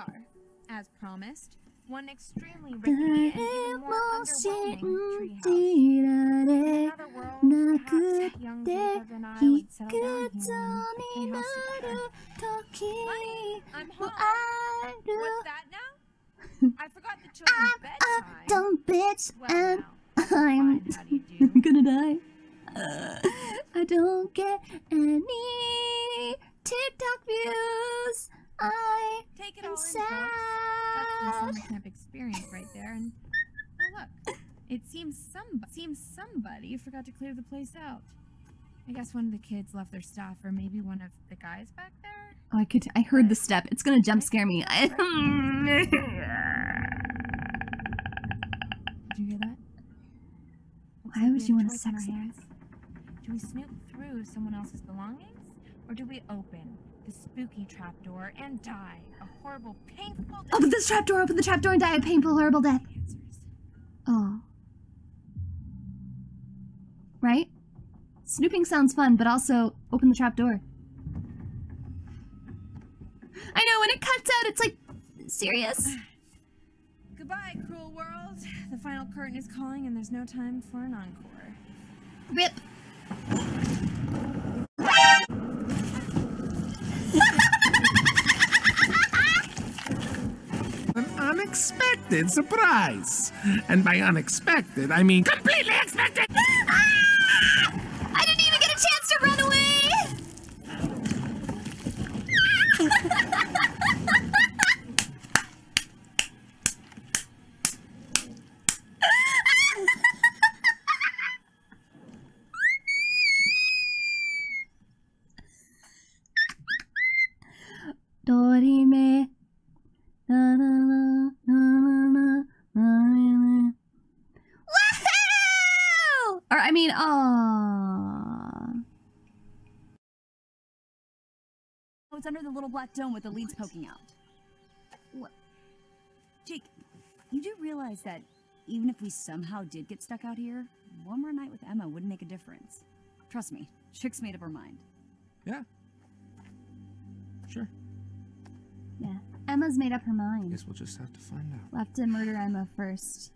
are, as promised, one extremely rickety and even more underwhelming treehouse. Another world, perhaps young Jacob and I would settle down here in the penthouse together. Honey, I'm home. What's that now? I forgot the children's bedtime. Dumb bitch, Well, and now, I'm fine, do do? gonna die. Uh, I don't get any TikTok views. I Take it all in, folks. That's the sad. summer camp experience right there. And oh look, it seems some seems somebody forgot to clear the place out. I guess one of the kids left their stuff, or maybe one of the guys back there. Oh, I could. I heard the step. It's gonna jump scare me. Did you hear that? Why would you on our sex hands. Do we snoop through someone else's belongings, or do we open the spooky trapdoor and die a horrible, painful death? open this trapdoor. Open the trapdoor and die a painful, horrible death. Answers. Oh. Right? Snooping sounds fun, but also open the trapdoor. I know when it cuts out, it's like serious. Goodbye, cruel world. The final curtain is calling, and there's no time for an encore. Rip. Unexpected surprise. And by unexpected, I mean completely expected. Ah! I didn't even get a chance to run away. Dorime. I mean, aww. Oh, it's under the little black dome with the leads poking out. What? Jake, you do realize that even if we somehow did get stuck out here, one more night with Emma wouldn't make a difference. Trust me, Chick's made up her mind. Yeah. Sure. Yeah. Emma's made up her mind. Guess we'll just have to find out. We'll have to murder Emma first.